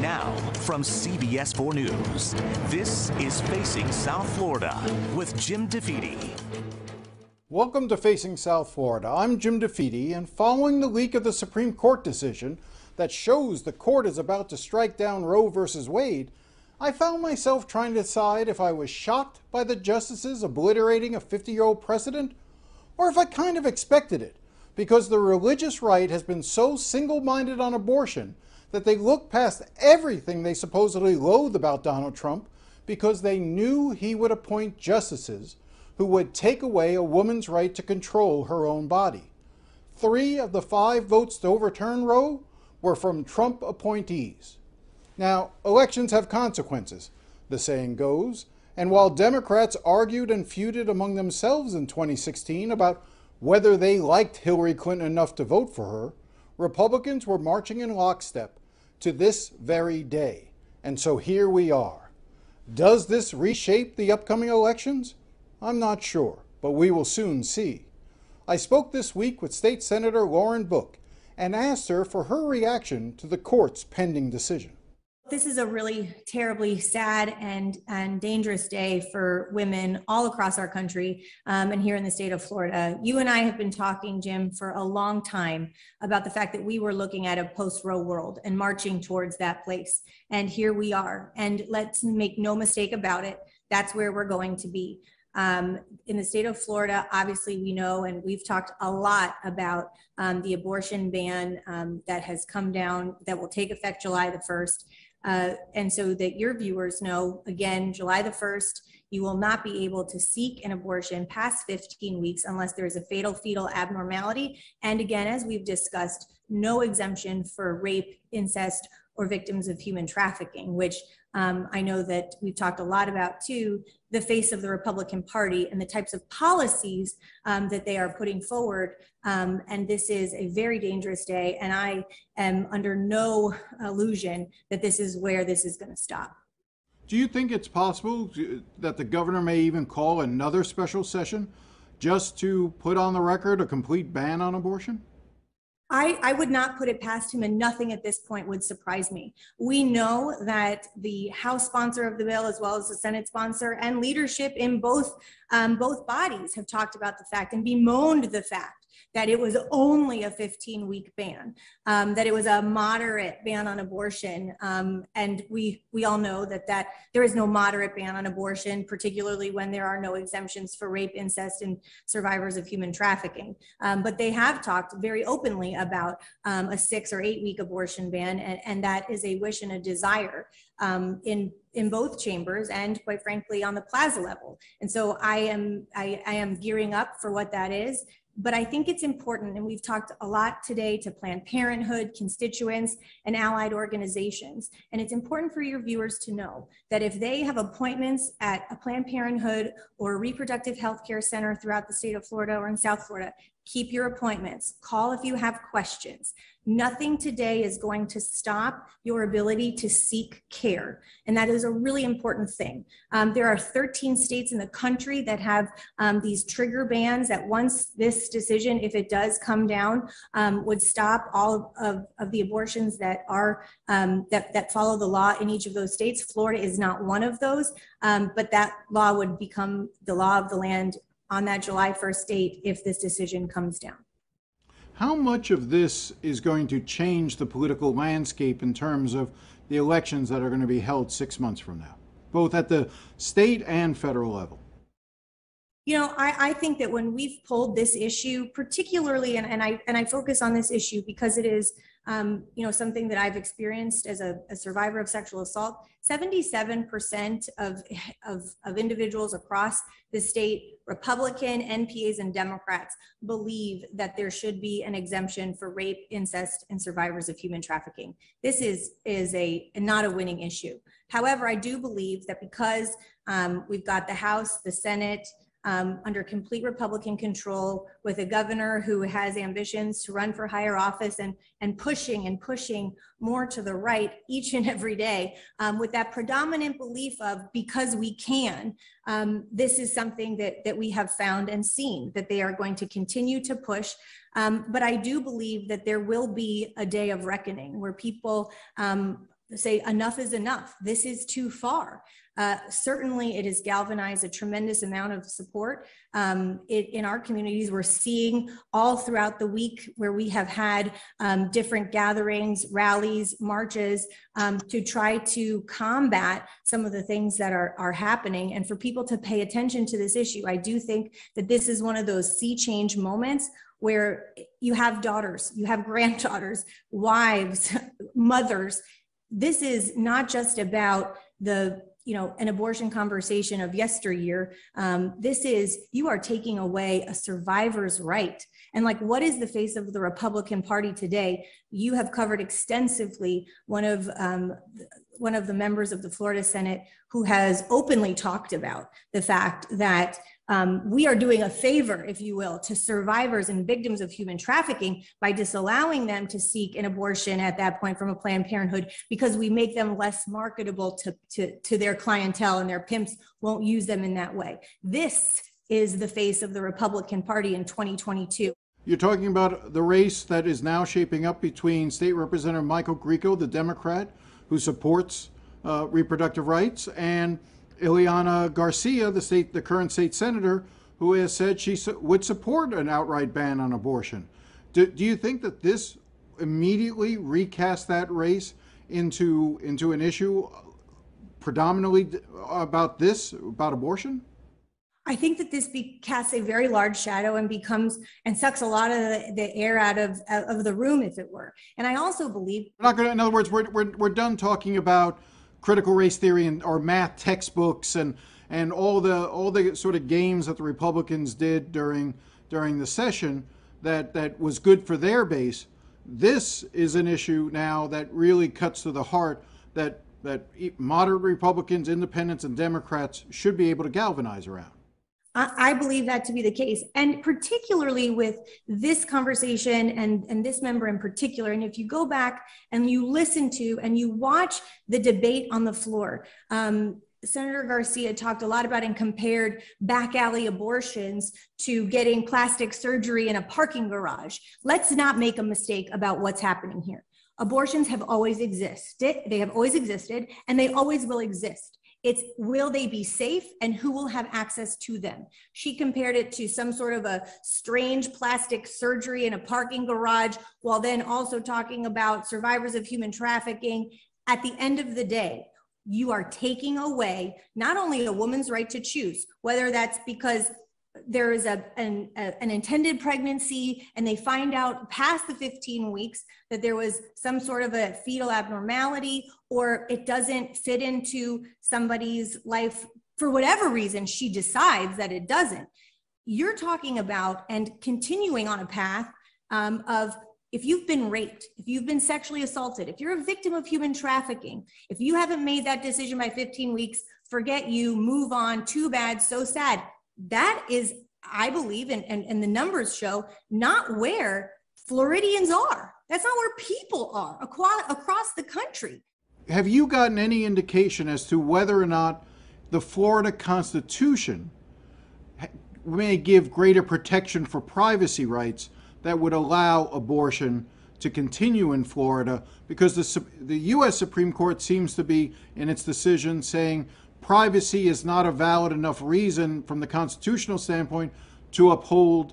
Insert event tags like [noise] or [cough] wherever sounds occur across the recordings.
Now, from CBS 4 News, this is Facing South Florida with Jim DeFede. Welcome to Facing South Florida. I'm Jim DeFede, and following the leak of the Supreme Court decision that shows the court is about to strike down Roe v. Wade, I found myself trying to decide if I was shocked by the justices obliterating a 50 year old precedent, or if I kind of expected it, because the religious right has been so single minded on abortion that they looked past everything they supposedly loathe about Donald Trump because they knew he would appoint justices who would take away a woman's right to control her own body. Three of the five votes to overturn Roe were from Trump appointees. Now, elections have consequences, the saying goes, and while Democrats argued and feuded among themselves in 2016 about whether they liked Hillary Clinton enough to vote for her, Republicans were marching in lockstep to this very day. And so here we are. Does this reshape the upcoming elections? I'm not sure, but we will soon see. I spoke this week with State Senator Lauren Book and asked her for her reaction to the court's pending decision this is a really terribly sad and, and dangerous day for women all across our country um, and here in the state of Florida. You and I have been talking, Jim, for a long time about the fact that we were looking at a post Roe world and marching towards that place. And here we are. And let's make no mistake about it, that's where we're going to be. Um, in the state of Florida, obviously, we know, and we've talked a lot about um, the abortion ban um, that has come down, that will take effect July the 1st. Uh, and so that your viewers know, again, July the 1st, you will not be able to seek an abortion past 15 weeks unless there is a fatal fetal abnormality. And again, as we've discussed, no exemption for rape, incest, or victims of human trafficking, which um, I know that we've talked a lot about too, the face of the Republican Party and the types of policies um, that they are putting forward. Um, and this is a very dangerous day. And I am under no illusion that this is where this is going to stop. Do you think it's possible that the governor may even call another special session just to put on the record a complete ban on abortion? I, I would not put it past him, and nothing at this point would surprise me. We know that the House sponsor of the bill, as well as the Senate sponsor, and leadership in both um, both bodies have talked about the fact and bemoaned the fact that it was only a 15 week ban, um, that it was a moderate ban on abortion. Um, and we, we all know that, that there is no moderate ban on abortion, particularly when there are no exemptions for rape, incest, and survivors of human trafficking. Um, but they have talked very openly about um, a six or eight week abortion ban, and, and that is a wish and a desire um, in in both chambers and quite frankly on the plaza level and so i am I, I, am gearing up for what that is but I think it's important, and we've talked a lot today to Planned Parenthood, constituents, and allied organizations. And it's important for your viewers to know that if they have appointments at a Planned Parenthood or reproductive health care center throughout the state of Florida or in South Florida, keep your appointments. Call if you have questions. Nothing today is going to stop your ability to seek care. And that is a really important thing. Um, there are 13 states in the country that have um, these trigger bans that once this decision, if it does come down, um, would stop all of, of the abortions that are um, that, that follow the law in each of those states. Florida is not one of those, um, but that law would become the law of the land on that July 1st date if this decision comes down. How much of this is going to change the political landscape in terms of the elections that are going to be held six months from now, both at the state and federal level? You know, I, I think that when we've pulled this issue, particularly, and, and I and I focus on this issue because it is um, you know, something that I've experienced as a, a survivor of sexual assault, 77% of, of, of individuals across the state, Republican, NPAs, and Democrats believe that there should be an exemption for rape, incest, and survivors of human trafficking. This is, is a not a winning issue. However, I do believe that because um, we've got the House, the Senate, um, under complete Republican control with a governor who has ambitions to run for higher office and, and pushing and pushing more to the right each and [laughs] every day um, with that predominant belief of because we can, um, this is something that, that we have found and seen that they are going to continue to push. Um, but I do believe that there will be a day of reckoning where people um, say enough is enough. This is too far. Uh, certainly, it has galvanized a tremendous amount of support um, it, in our communities. We're seeing all throughout the week where we have had um, different gatherings, rallies, marches um, to try to combat some of the things that are, are happening and for people to pay attention to this issue. I do think that this is one of those sea change moments where you have daughters, you have [laughs] granddaughters, wives, [laughs] mothers. This is not just about the you know an abortion conversation of yesteryear um, this is you are taking away a survivor's right. And like what is the face of the republican party today? You have covered extensively one of um, one of the members of the florida senate who has openly talked about the fact that um, we are doing a favor, if you will, to survivors and victims of human trafficking by disallowing them to seek an abortion at that point from a Planned Parenthood because we make them less marketable to, to, to their clientele and their pimps won't use them in that way. This is the face of the Republican Party in 2022. You're talking about the race that is now shaping up between State Representative Michael Grieco, the Democrat, who supports uh, reproductive rights, and Ileana Garcia, the state, the current state senator, who has said she su- would support an outright ban on abortion. Do, do you think that this immediately recast that race into into an issue predominantly about this about abortion? I think that this be, casts a very large shadow and becomes and sucks a lot of the, the, air out of of the room, if it were. And I also believe. We're not going to. In other words, we're, we're we're done talking about critical race theory and or math textbooks and and all the all the sort of games that the Republicans did during during the session that that was good for their base. This is an issue now that really cuts to the heart that that moderate Republicans, independents, and Democrats should be able to galvanize around. I believe that to be the case, and particularly with this conversation and, and this member in particular. And if you go back and you listen to and you watch the debate on the floor, um, Senator Garcia talked a lot about and compared back alley abortions to getting plastic surgery in a parking garage. Let's not make a mistake about what's happening here. Abortions have always existed, they have always existed, and they always will exist. It's will they be safe and who will have access to them? She compared it to some sort of a strange plastic surgery in a parking garage, while then also talking about survivors of human trafficking. At the end of the day, you are taking away not only a woman's right to choose, whether that's because there is a an, a, an intended pregnancy and they find out past the 15 weeks that there was some sort of a fetal abnormality or it doesn't fit into somebody's life for whatever reason she decides that it doesn't. You're talking about and continuing on a path um, of if you've been raped, if you've been sexually assaulted, if you're a victim of human trafficking, if you haven't made that decision by 15 weeks, forget you, move on, too bad, so sad that is, I believe, and, and, and the numbers show, not where Floridians are. That's not where people are across, across the country. Have you gotten any indication as to whether or not the Florida Constitution may give greater protection for privacy rights that would allow abortion to continue in Florida because the, the U.S. Supreme Court seems to be, in its decision, saying privacy is not a valid enough reason from the constitutional standpoint to uphold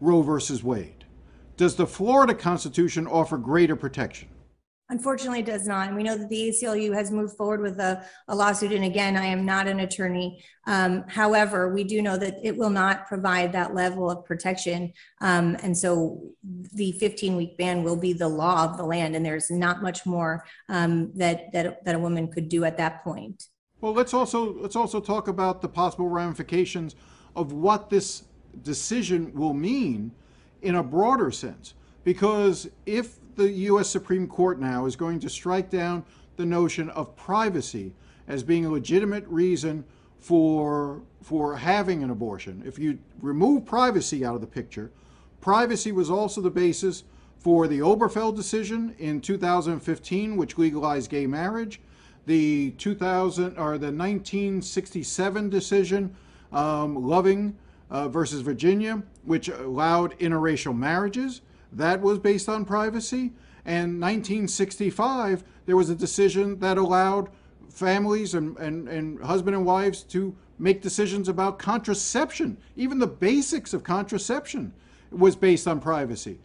Roe versus Wade. Does the Florida Constitution offer greater protection? Unfortunately, it does not. And we know that the ACLU has moved forward with a, a lawsuit. And again, I am not an attorney. Um, however, we do know that it will not provide that level of protection. Um, and so the 15 week ban will be the law of the land. And there's not much more um, that, that, that a woman could do at that point. Well, let's also let's also talk about the possible ramifications of what this decision will mean in a broader sense. Because if the U.S. Supreme Court now is going to strike down the notion of privacy as being a legitimate reason for for having an abortion, if you remove privacy out of the picture, privacy was also the basis for the Obergefell decision in 2015, which legalized gay marriage the 2000 or the 1967 decision, um, Loving uh, versus Virginia, which allowed interracial marriages. That was based on privacy. And 1965, there was a decision that allowed families and, and, and husband and wives to make decisions about contraception. Even the basics of contraception was based on privacy.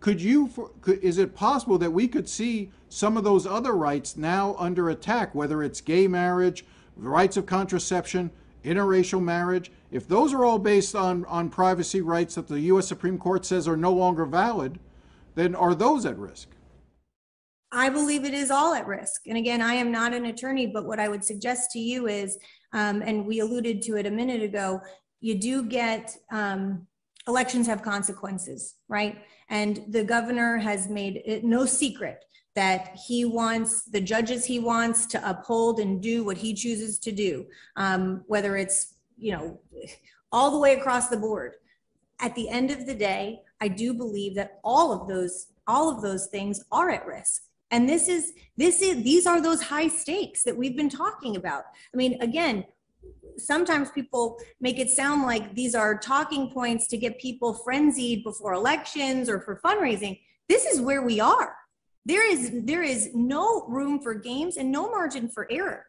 Could you, could, is it possible that we could see some of those other rights now under attack, whether it's gay marriage, rights of contraception, interracial marriage? If those are all based on, on privacy rights that the U.S. Supreme Court says are no longer valid, then are those at risk? I believe it is all at risk. And again, I am not an attorney, but what I would suggest to you is, um, and we alluded to it a minute ago, you do get um, elections have consequences, right? And the governor has made it no secret that he wants the judges he wants to uphold and do what he chooses to do, um, whether it's, you know, all the way across the board. At the end of the day, I do believe that all of those all of those things are at risk. And this is this is these are those high stakes that we've been talking about. I mean again sometimes people make it sound like these are talking points to get people frenzied before elections or for fundraising. This is where we are there is there is no room for games and no margin for error